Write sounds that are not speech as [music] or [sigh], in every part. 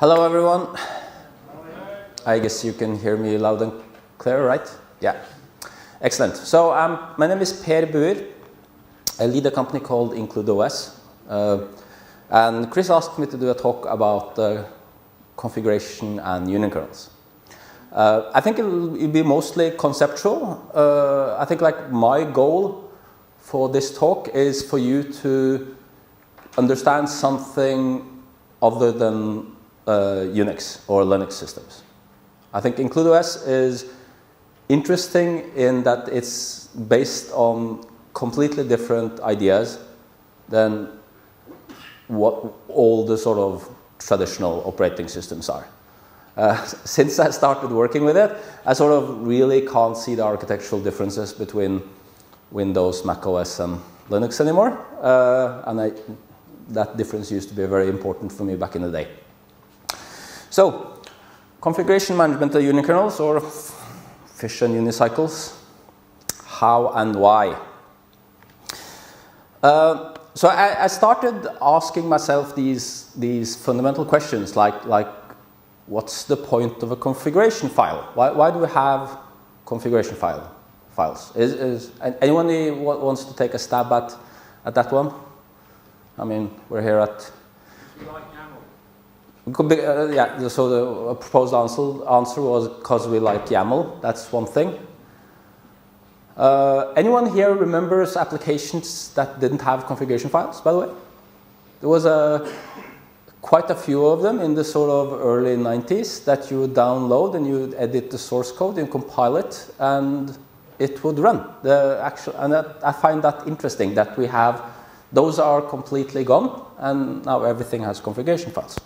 Hello, everyone. I guess you can hear me loud and clear, right? Yeah. Excellent. So, um, my name is Per Buer. I lead a company called IncludeOS. Uh, and Chris asked me to do a talk about uh, configuration and unikernels. Uh, I think it'll, it'll, be mostly conceptual. Uh, I think like my goal for this talk is for you to understand something other than Unix or Linux systems. I think IncludeOS is interesting in that it's based on completely different ideas than what all the sort of traditional operating systems are. Uh, [laughs] since I started working with it, I sort of really can't see the architectural differences between Windows, Mac OS, and Linux anymore. Uh, and I, that difference used to be very important for me back in the day. So, configuration management of unikernels or fission unicycles, how and why. Uh, so I, I, started asking myself these, these fundamental questions like, like what's the point of a configuration file? Why, why do we have configuration file, files? Is, is anyone wants to take a stab at, at that one? I mean, we're here at yeah, so the proposed answer, answer was because we like YAML. That's one thing. Uh, anyone here remembers applications that didn't have configuration files, by the way? There was a, quite a few of them in the sort of early 90s that you would download and you would edit the source code and compile it and it would run. The actual, and that, I find that interesting that we have, those are completely gone and now everything has configuration files.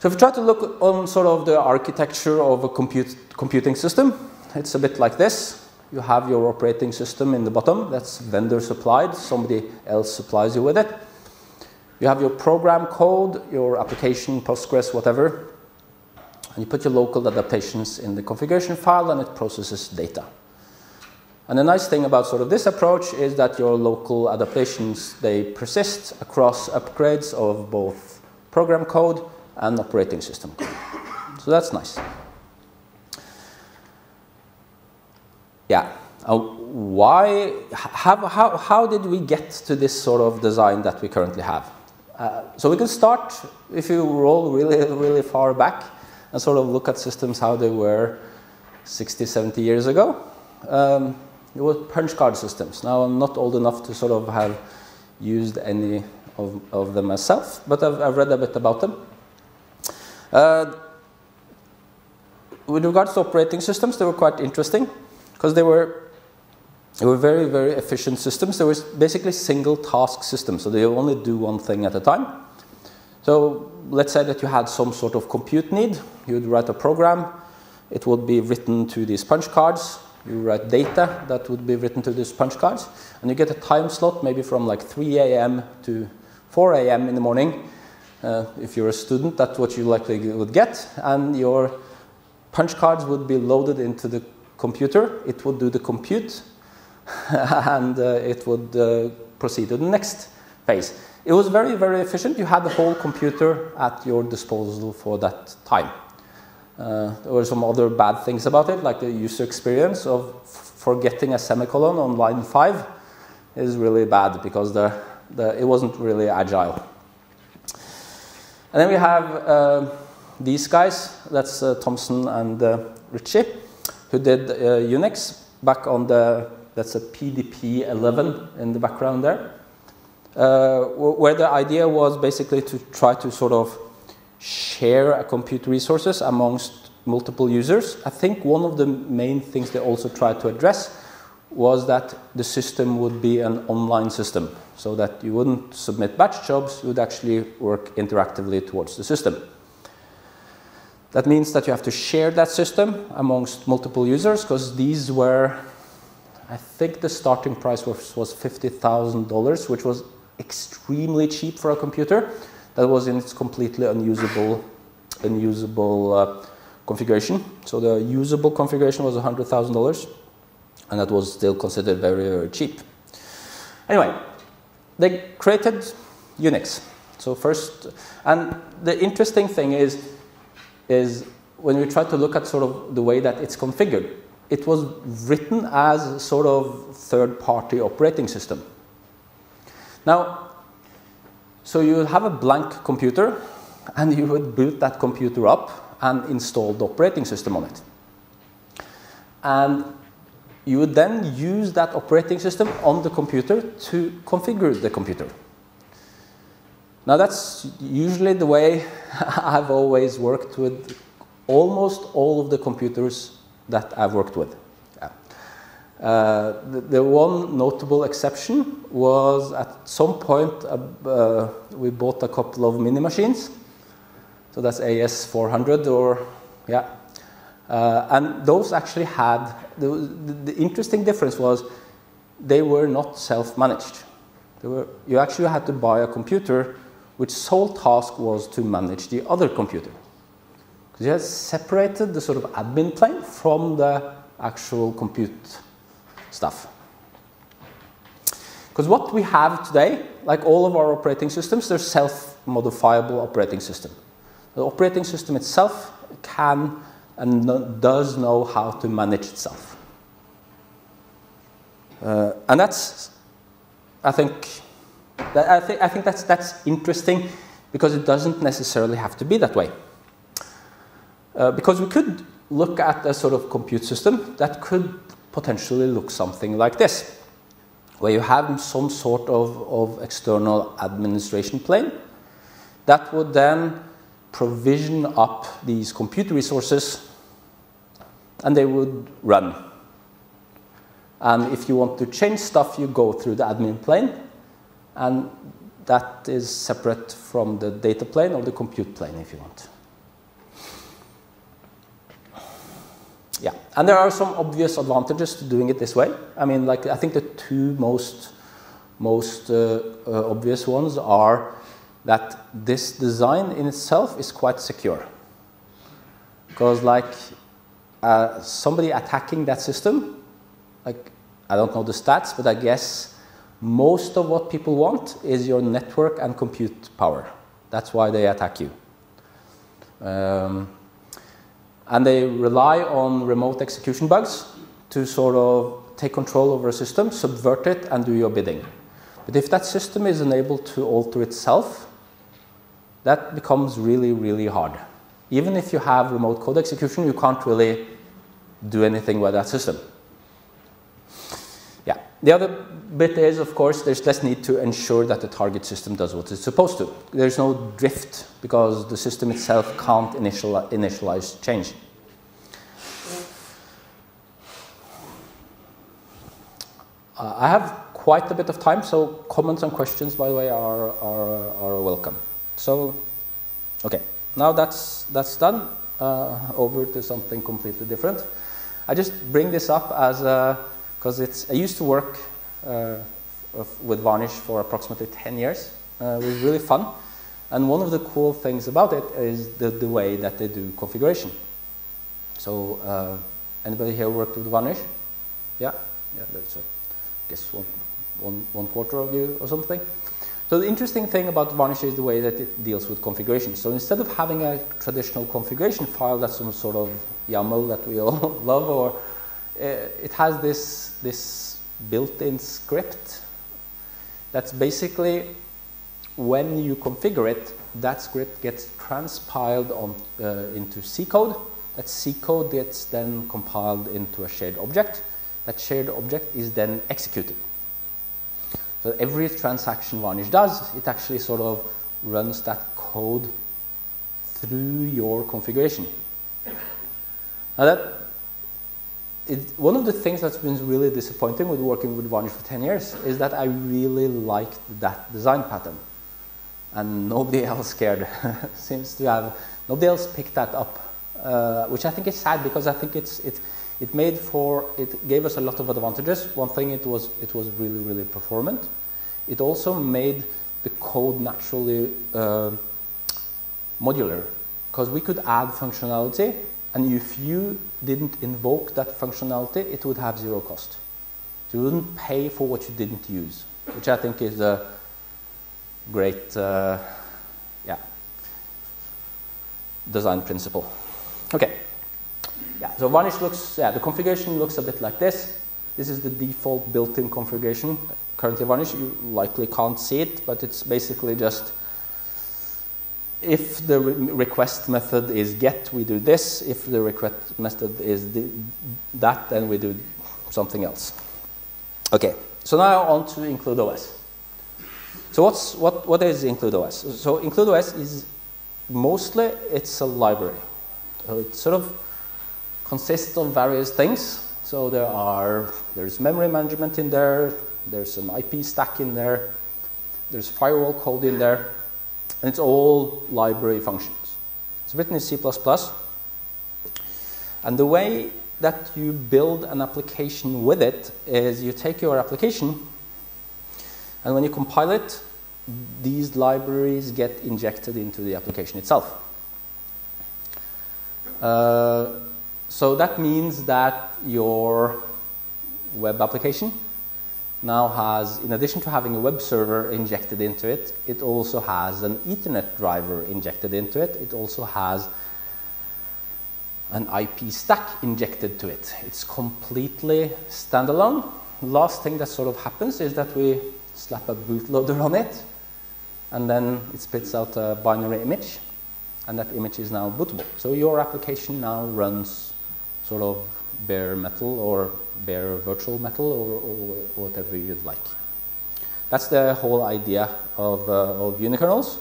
So if you try to look on sort of the architecture of a compute, computing system, it's a bit like this. You have your operating system in the bottom, that's vendor supplied, somebody else supplies you with it. You have your program code, your application, Postgres, whatever, and you put your local adaptations in the configuration file and it processes data. And the nice thing about sort of this approach is that your local adaptations, they persist across upgrades of both program code and operating system code. So that's nice. Yeah. Uh, why, how, how, how did we get to this sort of design that we currently have? Uh, so we can start, if you roll really, really far back and sort of look at systems how they were 60, 70 years ago. Um, it was punch card systems. Now I'm not old enough to sort of have used any of, of them myself, but I've, I've read a bit about them. Uh, with regards to operating systems, they were quite interesting because they were they were very very efficient systems. They were basically single task systems, so they only do one thing at a time. So let's say that you had some sort of compute need. You'd write a program. It would be written to these punch cards. You write data that would be written to these punch cards, and you get a time slot, maybe from like 3 a.m. to 4 a.m. in the morning if you're a student, that's what you likely would get, and your punch cards would be loaded into the computer. It would do the compute, [laughs] and uh, it would uh, proceed to the next phase. It was very, very efficient. You had the whole computer at your disposal for that time. Uh, there were some other bad things about it, like the user experience of forgetting a semicolon on line 5 is really bad because the, the, it wasn't really agile. And then we have uh, these guys, that's uh, Thompson and uh, Ritchie, who did Unix back on the, that's a PDP 11 in the background there, uh, where the idea was basically to try to sort of share compute resources amongst multiple users. I think one of the main things they also tried to address was that the system would be an online system so that you wouldn't submit batch jobs, you would actually work interactively towards the system. That means that you have to share that system amongst multiple users because these were, I think the starting price was, was $50,000, which was extremely cheap for a computer that was in its completely unusable, unusable uh, configuration. So the usable configuration was $100,000 and that was still considered very, very cheap. Anyway, they created Unix. So first, and the interesting thing is, is when we try to look at sort of the way that it's configured, it was written as sort of third-party operating system. Now, so you have a blank computer, and you would boot that computer up and install the operating system on it. And you would then use that operating system on the computer to configure the computer. Now, that's usually the way [laughs] I've always worked with almost all of the computers that I've worked with. Uh, the, the, one notable exception was at some point uh, uh, we bought a couple of mini machines. So that's AS400 or, yeah. Uh, and those actually had, the, the, the, interesting difference was they were not self managed. You actually had to buy a computer which sole task was to manage the other computer. Because you had separated the sort of admin plane from the actual compute stuff. Because what we have today, like all of our operating systems, they're self-modifiable operating system. The operating system itself can and does know how to manage itself. Uh, and that's, I think, I, think, I think that's, that's interesting because it doesn't necessarily have to be that way. Uh, because we could look at a sort of compute system that could potentially look something like this, where you have some sort of, of external administration plane that would then provision up these compute resources and they would run. And if you want to change stuff, you go through the admin plane and that is separate from the data plane or the compute plane if you want. Yeah, and there are some obvious advantages to doing it this way. I mean, like I think the two most most uh, uh, obvious ones are that this design in itself is quite secure. Because like uh, somebody attacking that system, like I don't know the stats, but I guess most of what people want is your network and compute power. That's why they attack you. Um, and they rely on remote execution bugs to sort of take control over a system, subvert it, and do your bidding. But if that system is unable to alter itself, that becomes really, really hard. Even if you have remote code execution, you can't really do anything with that system. The other bit is, of course, there's less need to ensure that the target system does what it's supposed to. There's no drift because the system itself can't initial, initialize change. Uh, I have quite a bit of time, so comments and questions, by the way, are, are, are welcome. So, okay, now that's, that's done. Uh, over to something completely different. I just bring this up as because it's I used to work uh, with Varnish for approximately 10 years. Uh, it was really fun. And one of the cool things about it is the, the way that they do configuration. So, uh, anybody here worked with Varnish? Yeah? Yeah, that's, I guess, one, one, one quarter of you or something. So the interesting thing about Varnish is the way that it deals with configuration. So instead of having a traditional configuration file that's some sort of YAML that we all [laughs] love, or it has this, this built-in script that's basically when you configure it, that script gets transpiled on, uh, into C code. That C code gets then compiled into a shared object. That shared object is then executed. So every transaction Varnish does, it actually sort of runs that code through your configuration. Now that it, one of the things that's been really disappointing with working with Varnish for 10 years is that I really liked that design pattern. And nobody [laughs] else cared. [laughs] Seems to have, nobody else picked that up, uh, which I think is sad because I think it's, it, it made for, it gave us a lot of advantages. One thing, it was, it was really, really performant. It also made the code naturally uh, modular because we could add functionality and if you didn't invoke that functionality, it would have zero cost. So you wouldn't pay for what you didn't use, which I think is a great, uh, yeah, design principle. Okay. Yeah, so Varnish looks, yeah, the configuration looks a bit like this. This is the default built-in configuration. Currently Varnish, you likely can't see it, but it's basically just if the re request method is get, we do this. If the request method is that, then we do something else. Okay, so now on to include OS. So what's, what, what is include OS? So include OS is mostly it's a library. So it sort of consists of various things. So there are there's memory management in there, there's an IP stack in there, there's firewall code in there, and it's all library functions. It's written in C++. And the way that you build an application with it is you take your application and when you compile it, these libraries get injected into the application itself. Uh, so that means that your web application now has, in addition to having a web server injected into it, it also has an Ethernet driver injected into it. It also has an IP stack injected to it. It's completely standalone. Last thing that sort of happens is that we slap a bootloader on it, and then it spits out a binary image, and that image is now bootable. So your application now runs sort of bare metal or bare virtual metal or, or whatever you'd like. That's the whole idea of, uh, of unikernels.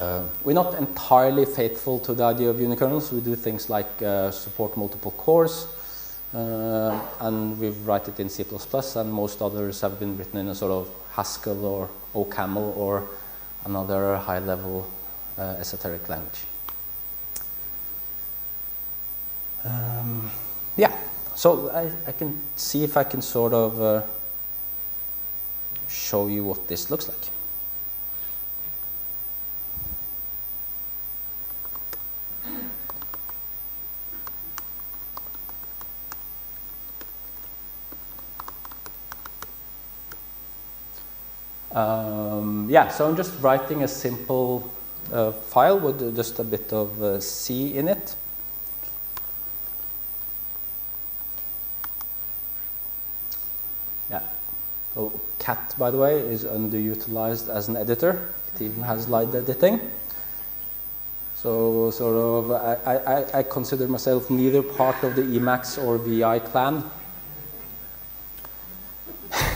Uh, we're not entirely faithful to the idea of unikernels. We do things like uh, support multiple cores, uh, and we write it in C++, and most others have been written in a sort of Haskell or OCaml or another high-level uh, esoteric language. Um, yeah, so I, I, can see if I can sort of uh, show you what this looks like. Um, yeah, so I'm just writing a simple uh, file with just a bit of uh, C in it. So cat, by the way, is underutilized as an editor. It even has light editing. So sort of, I, I, I consider myself neither part of the Emacs or VI clan.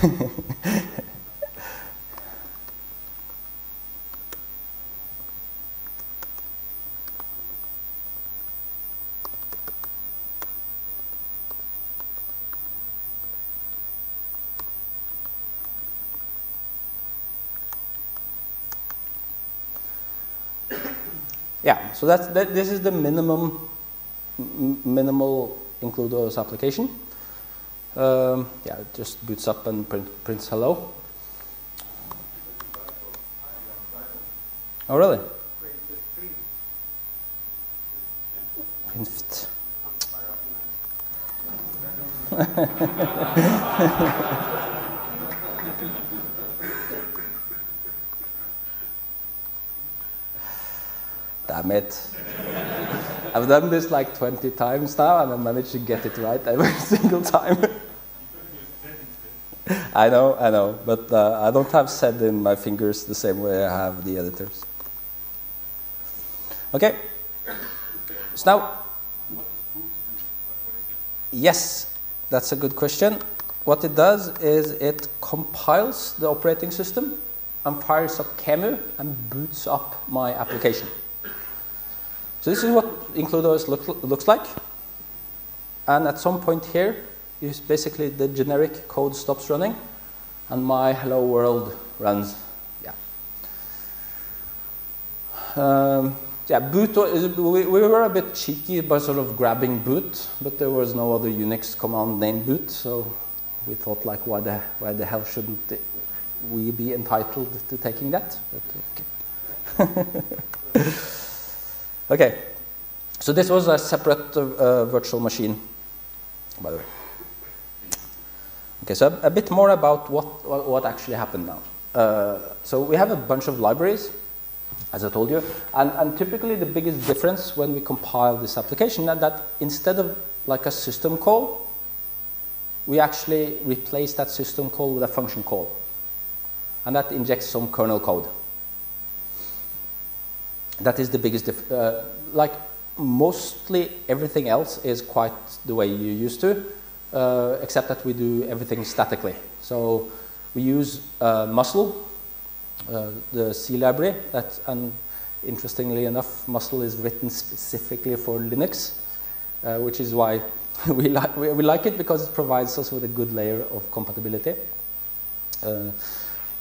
[laughs] Yeah, so that's, that, this is the minimum, minimal include OS application. Um, yeah, it just boots up and print, prints hello. Oh, really? Print. [laughs] damn it. I've done this like 20 times now and I managed to get it right every [laughs] single time. I know, I know, but uh, I don't have sed in my fingers the same way I have the editors. Okay, so now, yes, that's a good question. What it does is it compiles the operating system and fires up QEMU and boots up my application. So this is what include look, looks like. And at some point here, is basically the generic code stops running and my hello world runs. Yeah. Um, yeah, boot, we, we were a bit cheeky by sort of grabbing boot, but there was no other Unix command named boot, so we thought like, why the, why the hell shouldn't we be entitled to taking that? But, okay. [laughs] Okay, so this was a separate uh, virtual machine, by the way. Okay, so a, a bit more about what, what, actually happened now. Uh, so we have a bunch of libraries. as I told you. And, and typically the biggest difference when we compile this application is that instead of like a system call, we actually replace that system call with a function call. And that injects some kernel code. That is the biggest difference. Uh, like mostly everything else is quite the way you used to, uh, except that we do everything statically. So we use uh, musl, uh, the C library, that, and interestingly enough, musl is written specifically for Linux, uh, which is why [laughs] we, li we, we, like it because it provides us with a good layer of compatibility. Uh,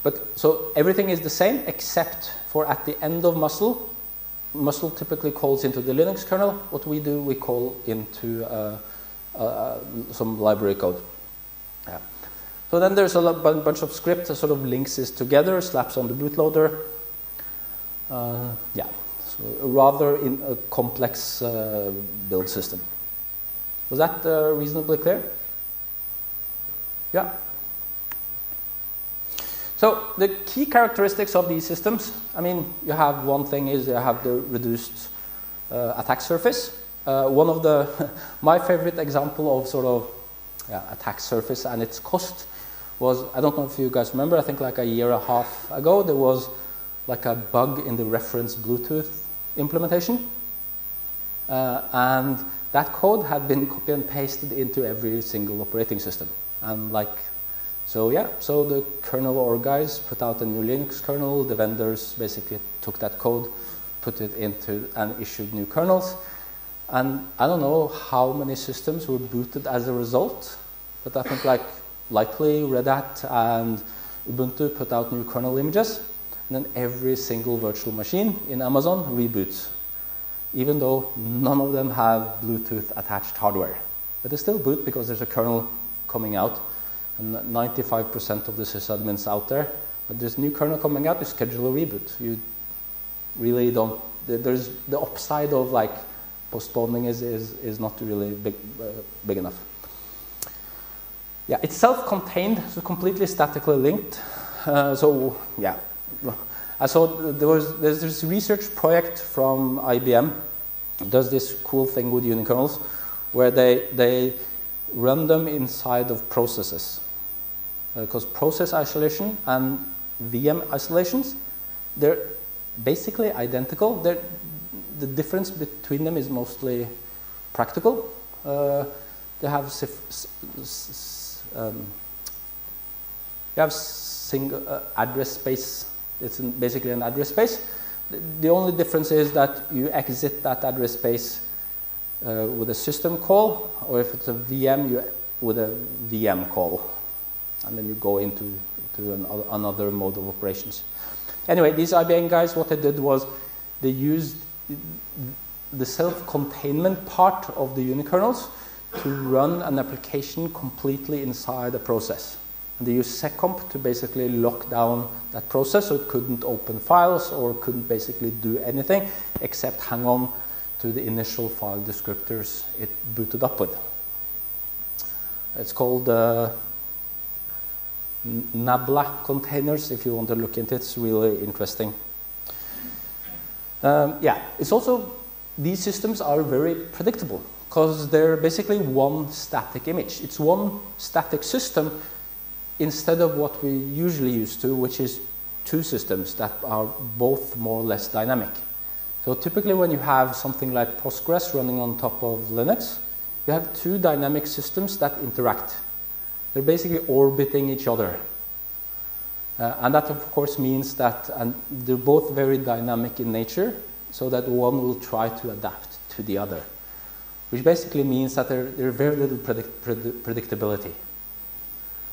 but so everything is the same except for at the end of musl, musl typically calls into the Linux kernel. What we do, we call into uh, uh, some library code. Yeah. So then there's a bunch of script that sort of links this together, slaps on the bootloader. Uh, yeah, so rather in a complex uh, build system. Was that uh, reasonably clear? Yeah. So the key characteristics of these systems, I mean, you have one thing is you have the reduced uh, attack surface. Uh, one of the, [laughs] my favorite example of sort of yeah, attack surface and its cost was, I don't know if you guys remember, I think like a year and a half ago, there was like a bug in the reference Bluetooth implementation. Uh, and that code had been copy and pasted into every single operating system. And like so yeah, so the kernel org guys put out a new Linux kernel. The vendors basically took that code, put it into and issued new kernels. And I don't know how many systems were booted as a result, but I think like likely Red Hat and Ubuntu put out new kernel images, and then every single virtual machine in Amazon reboots, even though none of them have Bluetooth attached hardware. But they still boot because there's a kernel coming out and 95% of the sysadmins out there. But there's new kernel coming out, you schedule a reboot. You really don't, there's the upside of like postponing is, is, is not really big, uh, big enough. Yeah, it's self-contained, so completely statically linked. Uh, so yeah, I saw there was there's this research project from IBM does this cool thing with unikernels where they they run them inside of processes because uh, process isolation and VM isolations, they're basically identical. They're, the difference between them is mostly practical. Uh, they have um, you have single uh, address space. It's basically an address space. The, the, only difference is that you exit that address space uh, with a system call, or if it's a VM, you with a VM call and then you go into to an, another mode of operations. Anyway, these IBM guys, what they did was they used the self-containment part of the unikernels to run an application completely inside a process. And they used seccomp to basically lock down that process so it couldn't open files or couldn't basically do anything except hang on to the initial file descriptors it booted up with. It's called uh, Nabla containers, if you want to look into it. It's really interesting. Um, yeah, it's also, these systems are very predictable because they're basically one static image. It's one static system instead of what we usually used to, which is two systems that are both more or less dynamic. So typically when you have something like Postgres running on top of Linux, you have two dynamic systems that interact. They're basically orbiting each other. Uh, and that, of course, means that they're both very dynamic in nature, so that one will try to adapt to the other, which basically means that there, there's very little predict, pred predictability.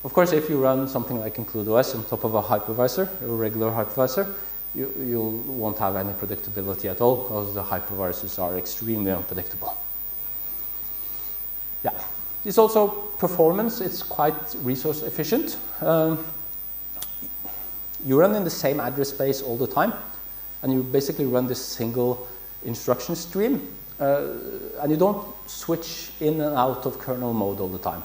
Of course, if you run something like IncludeOS on top of a hypervisor, a regular hypervisor, you, you won't have any predictability at all because the hypervisors are extremely unpredictable. Yeah. It's also performance. It's quite resource efficient. Um, you run in the same address space all the time, and you basically run this single instruction stream, uh, and you don't switch in and out of kernel mode all the time.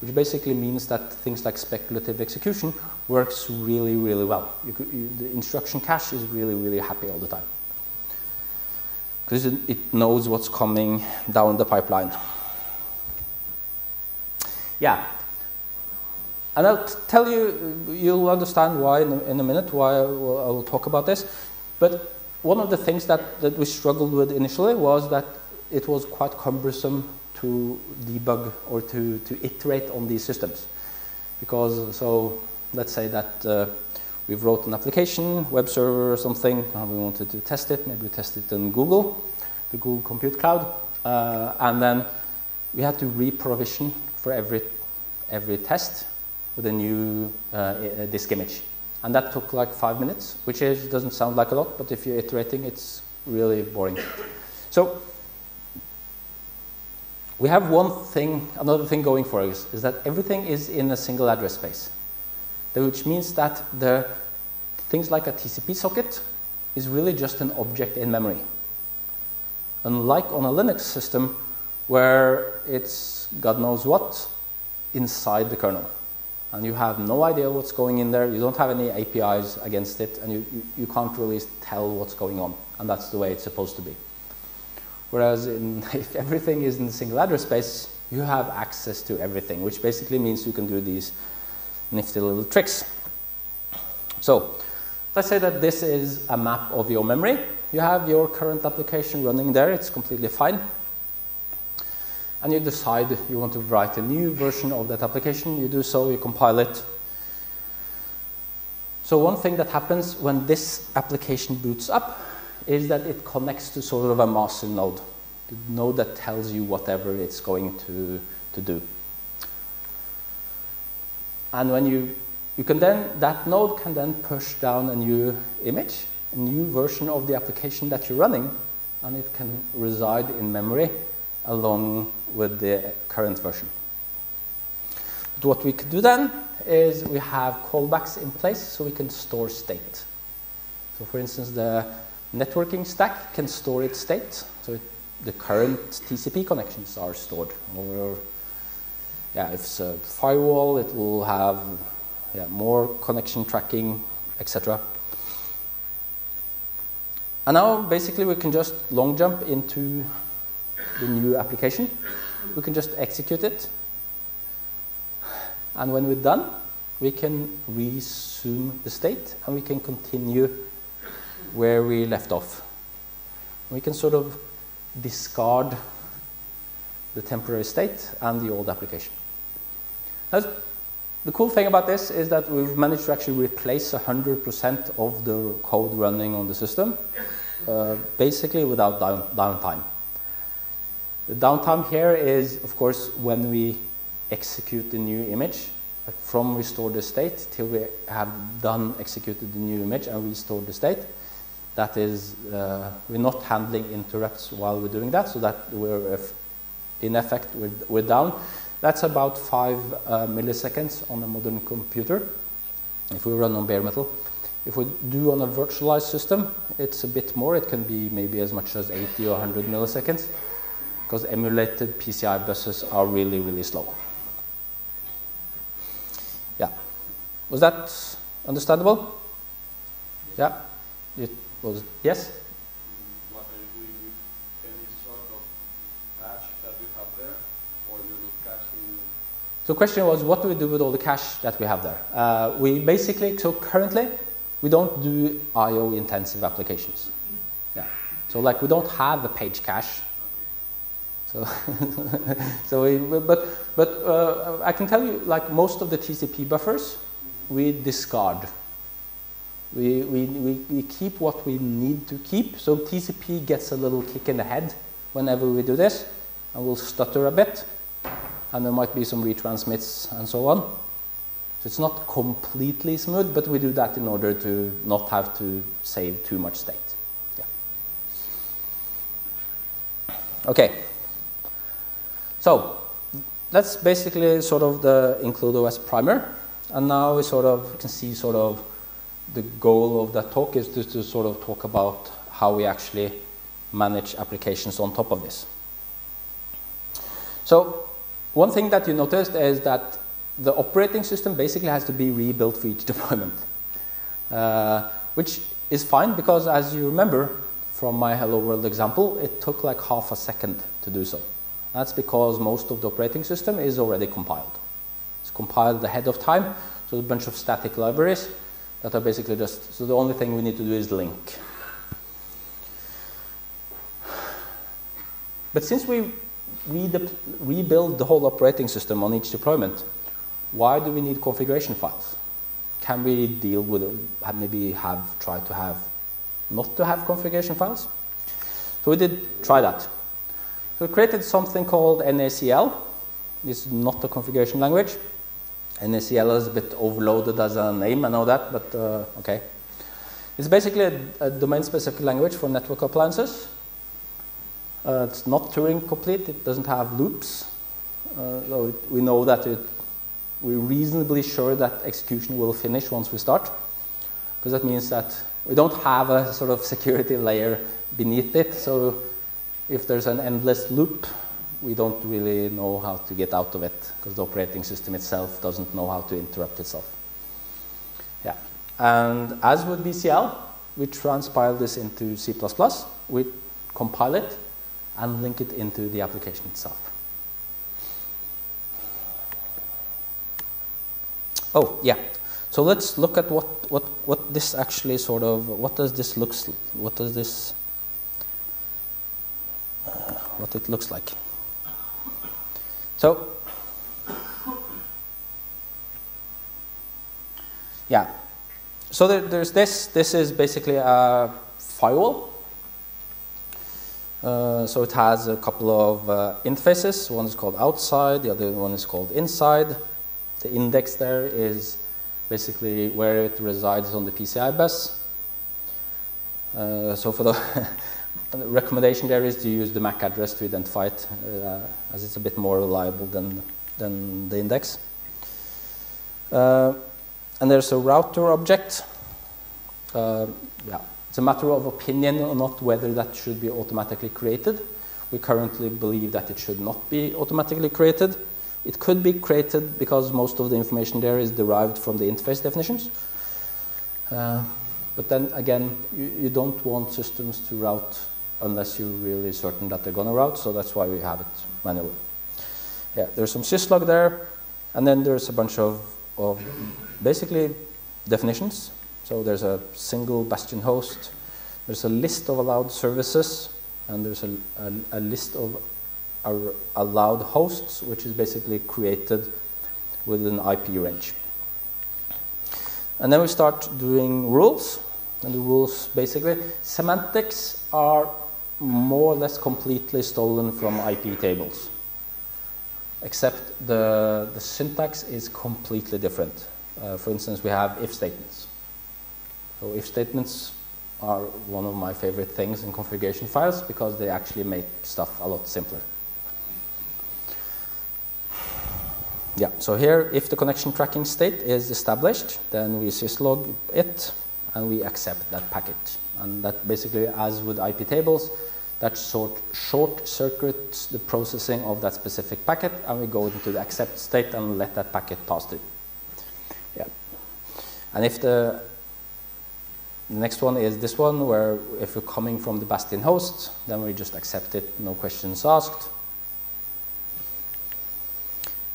which basically means that things like speculative execution works really, really well. You could, you, the instruction cache is really, really happy all the time because it, it knows what's coming down the pipeline. Yeah, and I'll tell you, you'll understand why in a, in a minute, why I will, I will, talk about this. But one of the things that, that we struggled with initially was that it was quite cumbersome to debug or to, to iterate on these systems. Because, so let's say that uh, we've wrote an application, web server or something, and we wanted to test it. Maybe we test it in Google, the Google Compute Cloud. Uh, and then we had to reprovision for every, every test with a new uh, disk image. And that took like five minutes, which is, doesn't sound like a lot, but if you're iterating, it's really boring. So we have one thing, another thing going for us, is that everything is in a single address space, which means that the things like a TCP socket is really just an object in memory. Unlike on a Linux system, where it's God knows what inside the kernel and you have no idea what's going in there, you don't have any APIs against it, and you, you, you, can't really tell what's going on. And that's the way it's supposed to be. Whereas in, [laughs] if everything is in a single address space, you have access to everything, which basically means you can do these nifty little tricks. So let's say that this is a map of your memory. You have your current application running there, it's completely fine and you decide you want to write a new version of that application, you do so, you compile it. So one thing that happens when this application boots up is that it connects to sort of a master node, the node that tells you whatever it's going to, to do. And when you, you can then, that node can then push down a new image, a new version of the application that you're running, and it can reside in memory along with the current version. What we could do then is we have callbacks in place so we can store state. So for instance, the networking stack can store its state. So it, the current TCP connections are stored. Or yeah, if it's a firewall, it will have yeah, more connection tracking, etc. And now basically we can just long jump into the new application. We can just execute it. And when we're done, we can resume the state and we can continue where we left off. We can sort of discard the temporary state and the old application. Now, the cool thing about this is that we've managed to actually replace 100% of the code running on the system, uh, basically without down, downtime. The downtime here is, of course, when we execute the new image, from restore the state till we have done executed the new image and restore the state. That is, uh, we're not handling interrupts while we're doing that, so that we're, in effect, we're, we're down. That's about five uh, milliseconds on a modern computer if we run on bare metal. If we do on a virtualized system, it's a bit more. It can be maybe as much as 80 or 100 milliseconds because emulated PCI buses are really, really slow. Yeah. Was that understandable? Yeah. It was, yes? What are you doing with any sort of cache that you have there, or you look caching? So the question was, what do we do with all the cache that we have there? Uh, we basically, so currently, we don't do I.O. intensive applications. Yeah. So like we don't have a page cache so, [laughs] so but but uh, I can tell you, like most of the TCP buffers, we discard. We, we, we, we keep what we need to keep. So TCP gets a little kick in the head whenever we do this, and we'll stutter a bit, and there might be some retransmits and so on. So it's not completely smooth, but we do that in order to not have to save too much state. Yeah. Okay. So that's basically sort of the include OS primer. And now we sort of can see sort of the goal of that talk is to, to sort of talk about how we actually manage applications on top of this. So one thing that you noticed is that the operating system basically has to be rebuilt for each [laughs] deployment, uh, which is fine because, as you remember from my Hello World example, it took like half a second to do so. That's because most of the operating system is already compiled. It's compiled ahead of time, so a bunch of static libraries that are basically just, so the only thing we need to do is link. But since we rebuild the whole operating system on each deployment, why do we need configuration files? Can we deal with it, maybe have tried to have not to have configuration files? So we did try that. So we created something called NACL. It's not a configuration language. NACL is a bit overloaded as a name, I know that, but uh, okay. It's basically a, a domain-specific language for network appliances. Uh, it's not Turing complete. It doesn't have loops. Uh, so it, we know that it, we're reasonably sure that execution will finish once we start, because that means that we don't have a sort of security layer beneath it. So if there's an endless loop, we don't really know how to get out of it, because the operating system itself doesn't know how to interrupt itself. Yeah, and as with VCL, we transpile this into C++. We compile it and link it into the application itself. Oh, yeah. So let's look at what, what, what this actually sort of, what does this looks, what does this, what it looks like. So, yeah. So there, there's this, this is basically a firewall uh, so it has a couple of uh, interfaces. One is called outside, the other one is called inside. The index there is basically where it resides on the PCI bus. Uh, so for the, [laughs] the, recommendation there is to use the MAC address to identify it, uh, as it's a bit more reliable than, than the index. Uh, and there's a router object. yeah, it's a matter of opinion or not whether that should be automatically created. We currently believe that it should not be automatically created. It could be created because most of the information there is derived from the interface definitions. Uh, but then again, you, you, don't want systems to route unless you're really certain that they're going to route, so that's why we have it manually. Yeah, there's some syslog there, and then there's a bunch of, of basically definitions so there's a single bastion host, there's a list of allowed services, and there's a, a, a list of allowed hosts, which is basically created with an IP range. And then we start doing rules, and the rules basically, semantics are more or less completely stolen from IP tables, except the, the syntax is completely different. Uh, for instance, we have if statements. So if statements are one of my favorite things in configuration files because they actually make stuff a lot simpler. Yeah, so here, if the connection tracking state is established, then we syslog it and we accept that package. And that basically, as with IP tables, that sort short circuits the processing of that specific packet and we go into the accept state and let that packet pass through. Yeah. And if the the next one is this one, where if you're coming from the Bastion host, then we just accept it, no questions asked.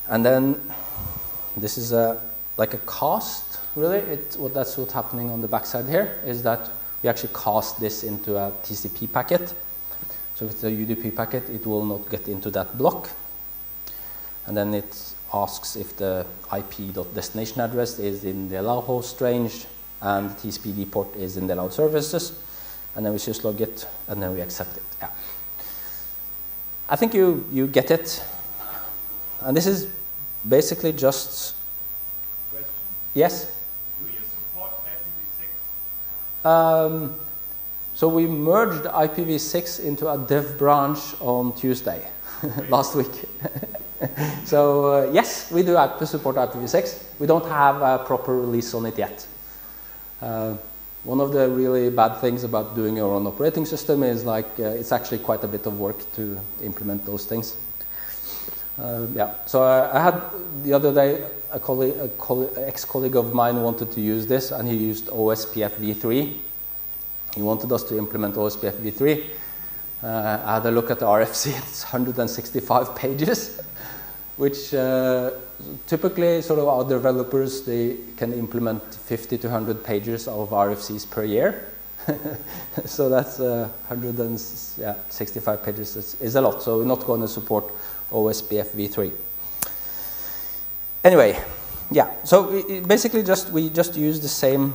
And then this is a, like a cast, really. It, what, that's what's happening on the backside here, is that we actually cast this into a TCP packet. So if it's a UDP packet, it will not get into that block. And then it asks if the IP.destination address is in the allow host range, and the TCP port is in the allowed services, and then we just log it, and then we accept it. Yeah. I think you, you get it. And this is basically just. Question? Yes? Do you support IPv6? Um, so we merged IPv6 into a dev branch on Tuesday [laughs] last week. [laughs] so uh, yes, we do have to support IPv6. We don't have a proper release on it yet. Uh, one of the really bad things about doing your own operating system is like uh, it's actually quite a bit of work to implement those things. Uh, yeah. So I, I had the other day a, colleague, a coll- ex-colleague of mine wanted to use this, and he used OSPF v3. He wanted us to implement OSPF v3. Uh, I had a look at the RFC. [laughs] It's 165 pages, [laughs] which uh, typically sort of our developers they can implement 50 to 100 pages of RFCs per year. [laughs] so that's uh, 165 pages is, is a lot. So we're not going to support OSPF v3. Anyway, yeah. So basically just we just use the same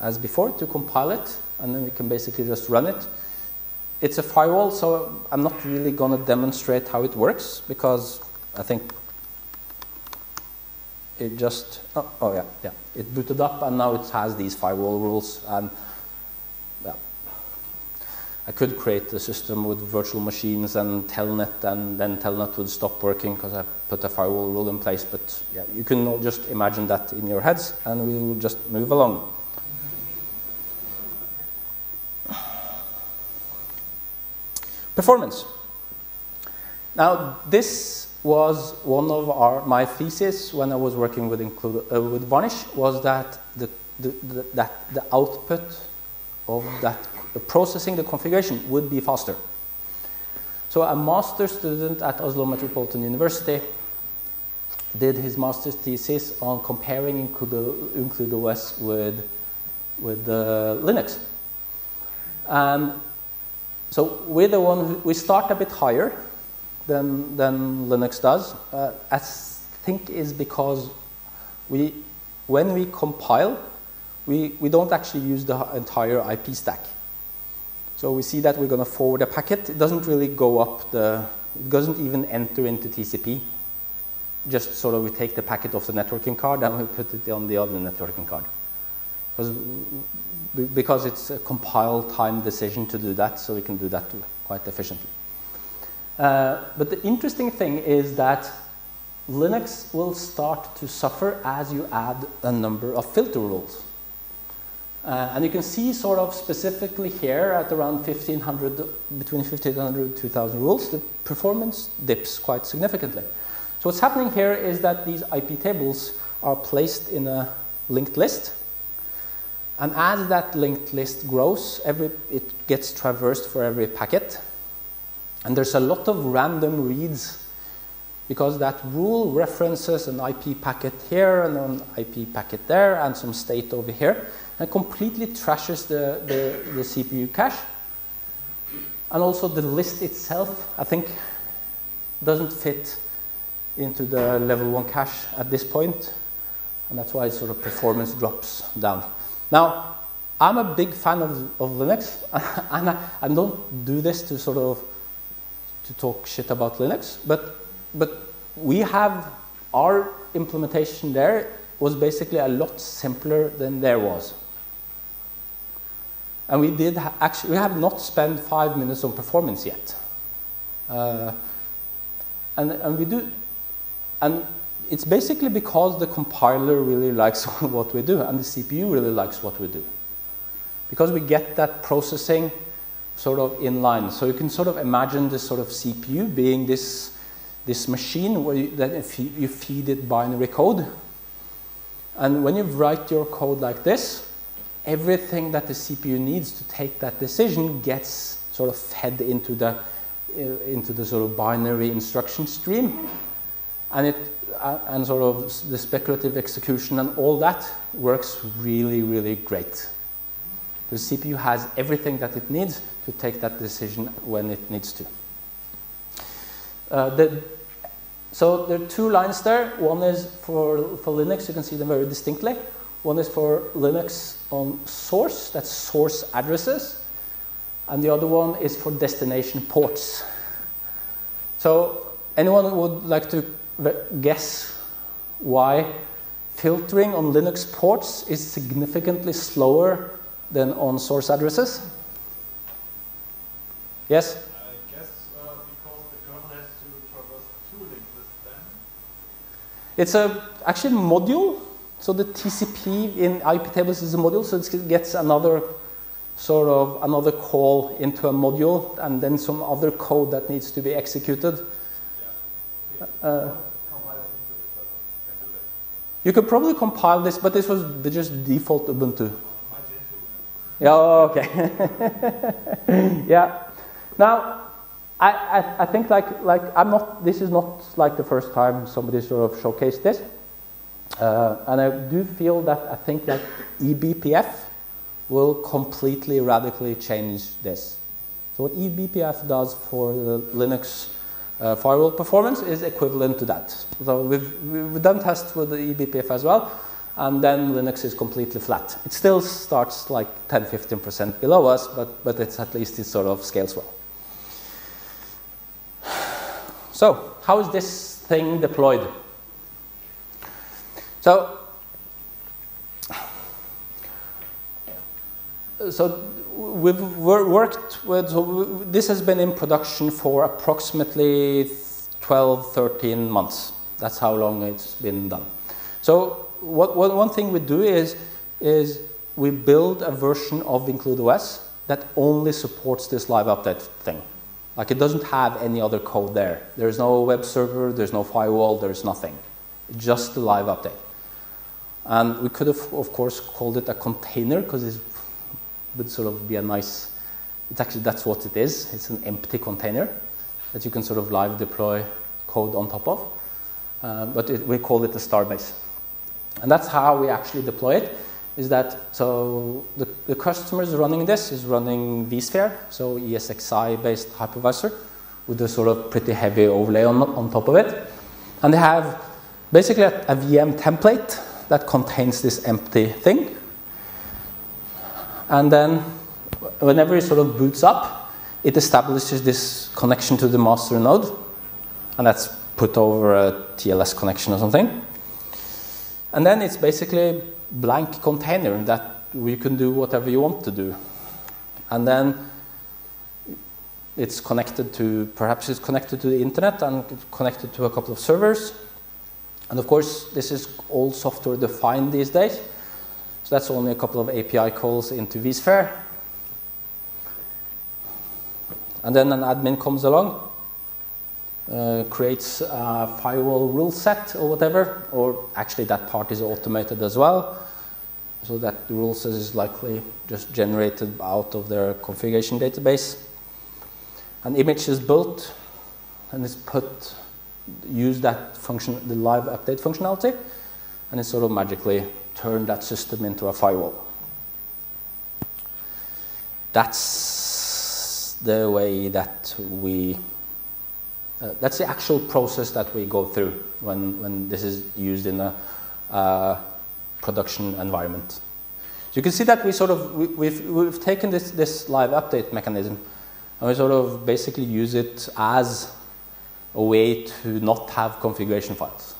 as before to compile it, and then we can basically just run it. It's a firewall, so I'm not really going to demonstrate how it works because I think it just oh, oh yeah yeah it booted up and now it has these firewall rules and I could create a system with virtual machines and telnet and then telnet would stop working because I put a firewall rule in place but yeah you can just imagine that in your heads and we will just move along. Performance. Now this was one of our, my thesis when I was working with, include, uh, with Varnish was that the, the, the, that the output of that the processing, the configuration would be faster. So a master student at Oslo Metropolitan University did his master's thesis on comparing Include OS with, with uh, Linux. And so we're the one who, we start a bit higher than, than Linux does. Uh, I think is because we, when we compile, we, we don't actually use the entire IP stack. So we see that we're going to forward a packet. It doesn't really go up the, it doesn't even enter into TCP. Just sort of we take the packet off the networking card and we put it on the other networking card. Because, because it's a compile time decision to do that, so we can do that quite efficiently. Uh, but the interesting thing is that Linux will start to suffer as you add a number of filter rules. Uh, and you can see sort of specifically here at around 1500, between 1500 and 2000 rules, the performance dips quite significantly. So what's happening here is that these IP tables are placed in a linked list. And as that linked list grows, every, it gets traversed for every packet. And there's a lot of random reads because that rule references an IP packet here and an IP packet there and some state over here and completely trashes the, the, the CPU cache. And also the list itself, I think, doesn't fit into the level 1 cache at this point, and that's why sort of performance drops down. Now, I'm a big fan of, of Linux, [laughs] and I, I don't do this to sort of to talk shit about Linux, but, but we have our implementation there was basically a lot simpler than there was. And we did actually, we have not spent five minutes on performance yet. Uh, and, and we do, and it's basically because the compiler really likes [laughs] what we do and the CPU really likes what we do. Because we get that processing sort of in line. So you can sort of imagine this sort of CPU being this, this machine where you, that if you, you feed it binary code. And when you write your code like this, everything that the CPU needs to take that decision gets sort of fed into the, uh, into the sort of binary instruction stream. And, it, uh, and sort of the speculative execution and all that works really, really great. The CPU has everything that it needs to take that decision when it needs to. Uh, the, so there are two lines there. One is for, for Linux, you can see them very distinctly. One is for Linux on source, that's source addresses. And the other one is for destination ports. So anyone would like to guess why filtering on Linux ports is significantly slower than on source addresses? Yes? I guess uh, because the kernel has to traverse two linked lists then. It's a actually module. So the TCP in IP tables is a module, so it gets another sort of another call into a module and then some other code that needs to be executed. Uh, compile it into the kernel. You can do that. you could probably compile this, but this was the just default Ubuntu. Yeah, oh, okay. [laughs] yeah. Now, I, I, I think like, like I'm not, this is not like the first time somebody sort of showcased this. Uh, and I do feel that I think that eBPF will completely radically change this. So what eBPF does for the Linux uh, firewall performance is equivalent to that. So we've, we've done tests with the eBPF as well, and then Linux is completely flat. It still starts like 10 15% below us, but, but it's at least it sort of scales well. So, how is this thing deployed? So, so we've wor- worked with, so this has been in production for approximately 12, 13 months. That's how long it's been done. So what, what, one thing we do is, is we build a version of IncludeOS that only supports this live update thing. Like it doesn't have any other code there. There's no web server, there's no firewall, there's nothing. Just the live update. And we could have, of course, called it a container because it would sort of be a nice, it's actually, that's what it is. It's an empty container that you can sort of live deploy code on top of. Uh, but it, we call it a starbase. And that's how we actually deploy it. Is that so? The, the customers running this is running vSphere, so ESXi based hypervisor, with a sort of pretty heavy overlay on, on top of it. And they have basically a, a VM template that contains this empty thing. And then, whenever it sort of boots up, it establishes this connection to the master node, and that's put over a TLS connection or something. And then it's basically blank container that we can do whatever you want to do. And then it's connected to, perhaps it's connected to the internet and connected to a couple of servers. And of course, this is all software defined these days. So that's only a couple of API calls into vSphere. And then an admin comes along, uh, creates a firewall rule set or whatever, or actually that part is automated as well. So that the rule set is likely just generated out of their configuration database. An image is built and is put, use that function, the live update functionality, and it sort of magically turn that system into a firewall. That's the way that we, uh, that's the actual process that we go through when, when this is used in a uh, production environment. So you can see that we sort of, we, we've, we've taken this, this live update mechanism and we sort of basically use it as a way to not have configuration files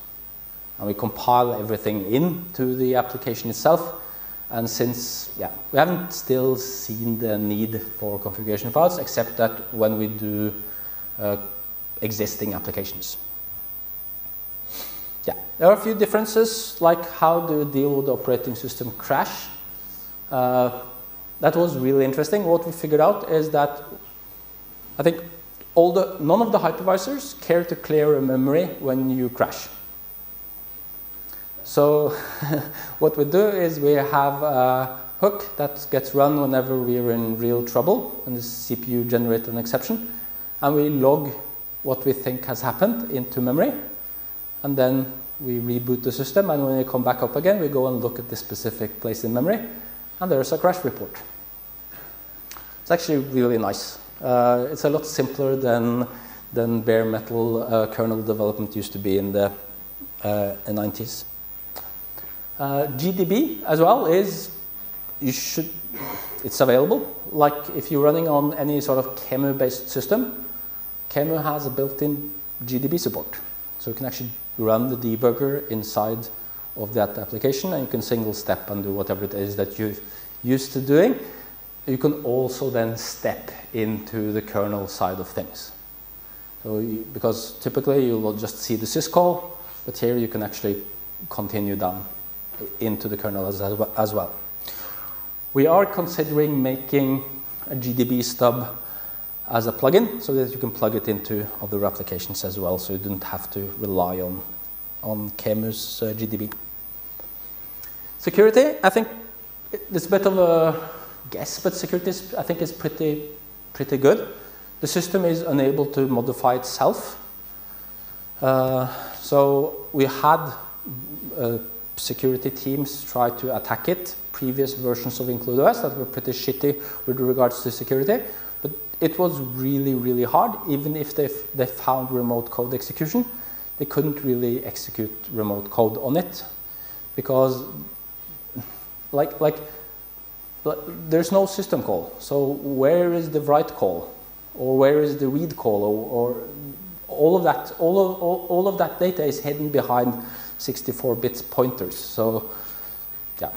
and we compile everything into the application itself. And since, yeah, we haven't still seen the need for configuration files, except that when we do uh, existing applications. Yeah, there are a few differences, like how do you deal with the operating system crash? Uh, that was really interesting. What we figured out is that I think all the, none of the hypervisors care to clear a memory when you crash. So [laughs] what we do is we have a hook that gets run whenever we're in real trouble and the CPU generates an exception. And we log what we think has happened into memory. And then we reboot the system. And when we come back up again, we go and look at the specific place in memory. And there's a crash report. It's actually really nice. Uh, it's a lot simpler than, than bare metal uh, kernel development used to be in the uh, 90s. Uh, GDB as well is you should it's available. Like if you're running on any sort of QEMU based system, QEMU has a built-in GDB support, so you can actually run the debugger inside of that application, and you can single step and do whatever it is that you're used to doing. You can also then step into the kernel side of things. So you, because typically you will just see the syscall, but here you can actually continue down into the kernel as, as well. We are considering making a GDB stub as a plugin so that you can plug it into other applications as well so you don't have to rely on, on QEMU's uh, GDB. Security, I think it's a bit of a guess, but security is, I think is pretty, pretty good. The system is unable to modify itself. Uh, so we had uh, security teams try to attack it, previous versions of IncludeOS that were pretty shitty with regards to security. It was really, really hard. Even if they, they found remote code execution, they couldn't really execute remote code on it because, like, like, there's no system call. So where is the write call, or where is the read call, or, or all of that, all of all, all of that data is hidden behind 64 bits pointers. So, yeah,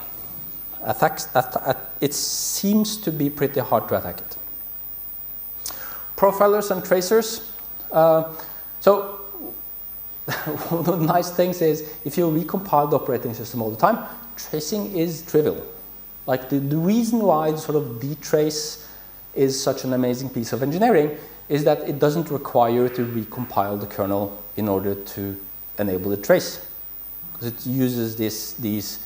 attacks, at, it seems to be pretty hard to attack it. Profilers and tracers. Uh, so, [laughs] one of the nice things is if you recompile the operating system all the time, tracing is trivial. Like the, the reason why sort of dtrace is such an amazing piece of engineering is that it doesn't require to recompile the kernel in order to enable the trace because it uses this, these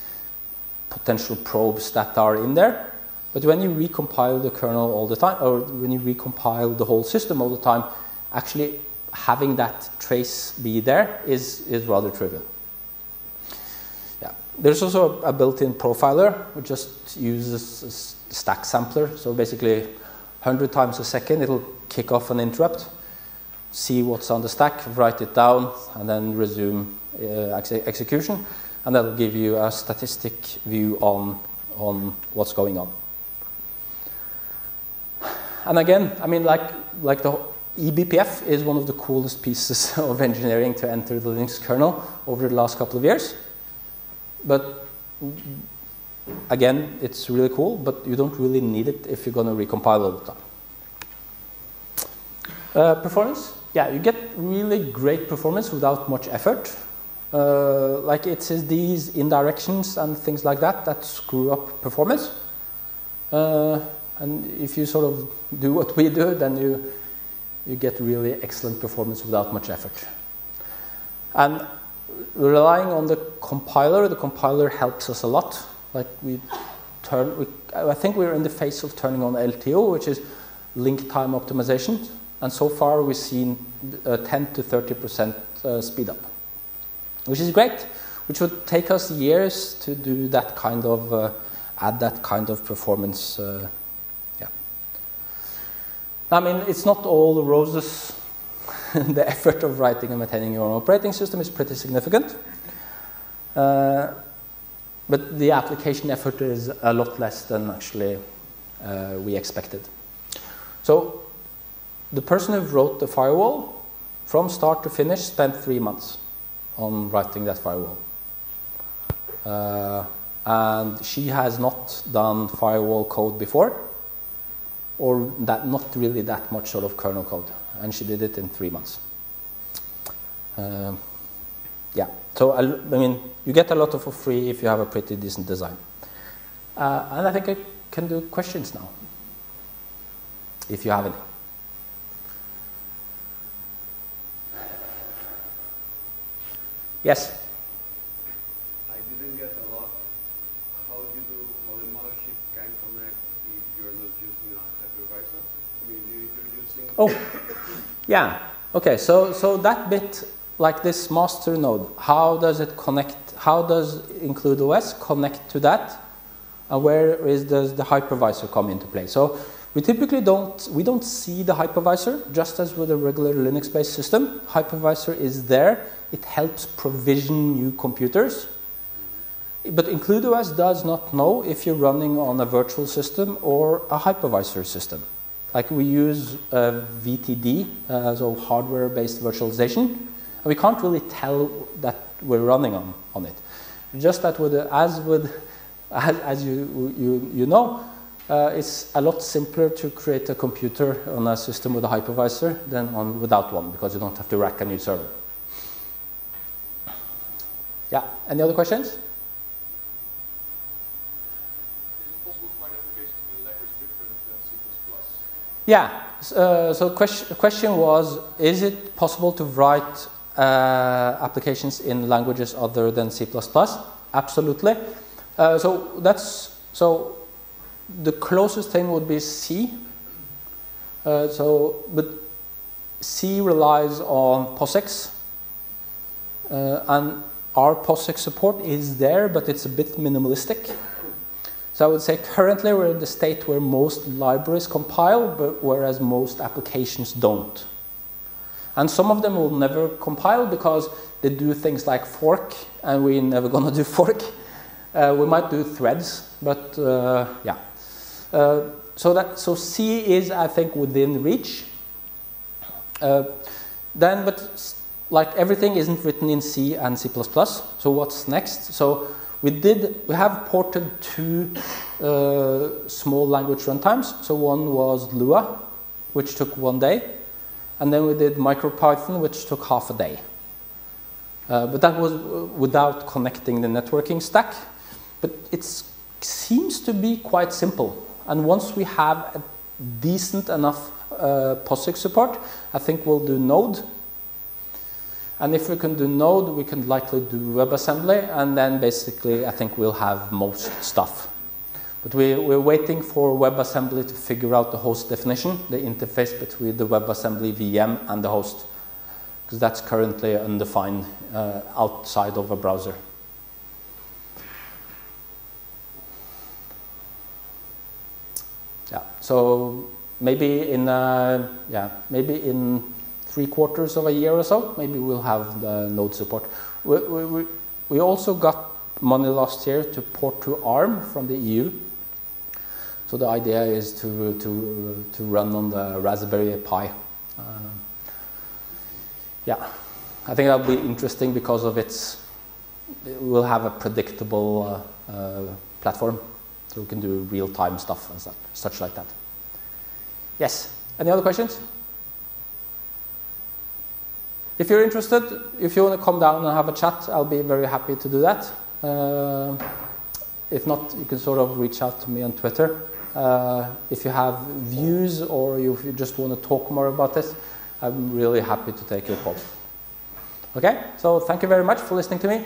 potential probes that are in there. But when you recompile the kernel all the time, or when you recompile the whole system all the time, actually having that trace be there is, is rather trivial. Yeah. There's also a, built-in profiler which just uses a stack sampler. So basically 100 times a second it'll kick off an interrupt, see what's on the stack, write it down, and then resume uh, ex execution, and that will give you a statistic view on, on what's going on. And again, I mean, like, like the eBPF is one of the coolest pieces [laughs] of engineering to enter the Linux kernel over the last couple of years. But again, it's really cool, but you don't really need it if you're going to recompile all the time. Uh, performance? Yeah, you get really great performance without much effort. Uh, like it says these indirections and things like that that screw up performance. Uh, and if you sort of do what we do, then you, you get really excellent performance without much effort. And relying on the compiler, the compiler helps us a lot. Like we turn, we, I think we're in the phase of turning on LTO, which is link time optimization. And so far we've seen uh, 10 to 30% uh, speed up which is great, which would take us years to do that kind of, uh, add that kind of performance. I mean, it's not all roses. [laughs] the effort of writing and maintaining your own operating system is pretty significant. Uh, but the application effort is a lot less than actually uh, we expected. So the person who wrote the firewall, from start to finish, spent three months on writing that firewall. Uh, and she has not done firewall code before, or that not really that much sort of kernel code, and she did it in three months. Uh, yeah, so I, I, mean, you get a lot of for free if you have a pretty decent design. Uh, and I think I can do questions now, if you have any. Yes? I didn't get a lot. How do you do, how the mothership can connect if you're not using a hypervisor? I mean, you're using... Oh, yeah. Okay, so, so that bit, like this master node, how does it connect, how does IncludeOS connect to that? And where is, does the hypervisor come into play? So we typically don't, we don't see the hypervisor, just as with a regular Linux-based system. Hypervisor is there it helps provision new computers. But IncludeOS does not know if you're running on a virtual system or a hypervisor system. Like we use VTD, uh, so hardware-based virtualization, and we can't really tell that we're running on, on it. Just that with, as with, as, as you, you, you know, uh, it's a lot simpler to create a computer on a system with a hypervisor than on without one because you don't have to rack a new server. Yeah, any other questions? Is it possible to write applications in a language different than C++? Yeah. Uh, so question question was: Is it possible to write uh, applications in languages other than C++? Absolutely. Uh, so that's so. The closest thing would be C. Uh, so, but C relies on POSIX, uh, and our POSIX support is there, but it's a bit minimalistic. So I would say currently we're in the state where most libraries compile, but whereas most applications don't. And some of them will never compile because they do things like fork, and we're never [laughs] gonna do fork. Uh, we might do threads, but uh, yeah. Uh, so that so C is I think within reach. Uh, then, but like everything isn't written in C and C++. So what's next? So we did we have ported two uh, small language runtimes. So one was Lua, which took one day, and then we did MicroPython, which took half a day. Uh, but that was uh, without connecting the networking stack. But it seems to be quite simple. And once we have decent enough uh, POSIX support, I think we'll do Node. And if we can do Node, we can likely do WebAssembly, and then basically I think we'll have most stuff. But we, we're waiting for WebAssembly to figure out the host definition, the interface between the WebAssembly VM and the host, because that's currently undefined uh, outside of a browser. Yeah, so maybe in uh, yeah maybe in three quarters of a year or so, maybe we'll have the Node support. We, we, we, also got money last year to port to ARM from the EU. So the idea is to to to run on the Raspberry Pi. Uh, yeah, I think that'll be interesting because of its. It will have a predictable uh, uh, platform, so we can do real-time stuff and such like that. Yes. Any other questions? If you're interested, if you want to come down and have a chat, I'll be very happy to do that. Uh, if not, you can sort of reach out to me on Twitter. Uh, if you have views or you, you just want to talk more about this, I'm really happy to take your call. Okay, so thank you very much for listening to me.